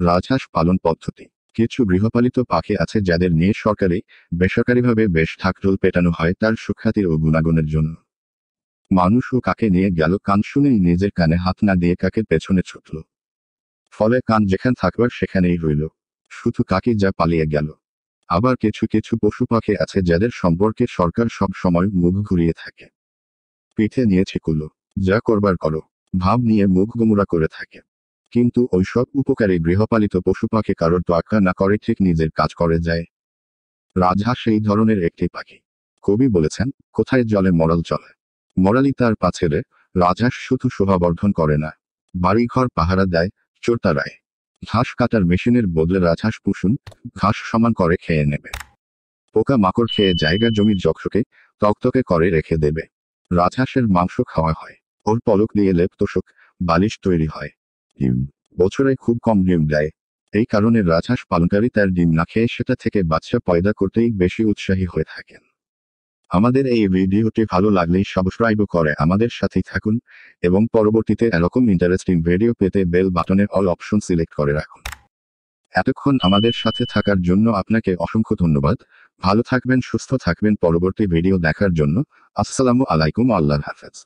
রাজহাঁস পালন পদ্ধতি। কিছু গৃহপালিত পাখি আছে যাদের নিয়ে সরকারি, বেসরকারিভাবে বেশ ঢাকঢোল পেটানো হয় তার সুখ্যাতির ও গুণাগুণের জন্য। মানুষ ও কাকে নিয়ে গেল কান শুনেই নিজের কানে হাত না দিয়ে কাকের পেছনে ছুটল। ফলে কান যেখান থাকবার সেখানেই রইল। শুধু কাকে যা পালিয়ে গেল। আবার কিছু কিছু পশু পাখি আছে যাদের সম্পর্কে সরকার সব সময় মুখ ঘুরিয়ে থাকে। পিঠে নিয়েছে কুলো যা করবার করো। ভাব নিয়ে মুখ গুমরা করে থাকে। কিন্তু ওইসব উপকারে গৃহপালিত পশু পাখি কারোর তোয়াক্কা না করে ঠিক নিজের কাজ করে যায়। রাজহাঁস সেই ধরনের একটি পাখি। কবি বলেছেন, কোথায় জলে মরাল চলে। মরালি তার পাছেরে রাজহাঁস শুধু শোভাবর্ধন করে না। বাড়িঘর পাহারা দেয় চোরতারায় ঘাস কাটার মেশিনের বদলে রাজহাঁস পুষুন, ঘাস সমান করে খেয়ে নেবে। পোকা মাকড় খেয়ে জায়গা জমির জকশকে তকতকে করে রেখে দেবে। রাজহাঁসের মাংস খাওয়া হয়। ওর পলক দিয়ে লেপ তোষক, বালিশ তৈরি হয়। ডিম বছরে খুব কম ডিম দেয়। এই কারণে রাজহাঁস পালনকারী তার ডিম না খেয়ে সেটা থেকে বাচ্চা পয়দা করতেই বেশি উৎসাহী হয়ে থাকেন। আমাদের এই ভিডিওটি ভালো লাগলেই সাবস্ক্রাইব করে আমাদের সাথেই থাকুন এবং পরবর্তীতে এরকম ইন্টারেস্টিং ভিডিও পেতে বেল বাটনের অল অপশন সিলেক্ট করে রাখুন। এতক্ষণ আমাদের সাথে থাকার জন্য আপনাকে অসংখ্য ধন্যবাদ। ভালো থাকবেন, সুস্থ থাকবেন। পরবর্তী ভিডিও দেখার জন্য আসসালামু আলাইকুম, আল্লাহ হাফেজ।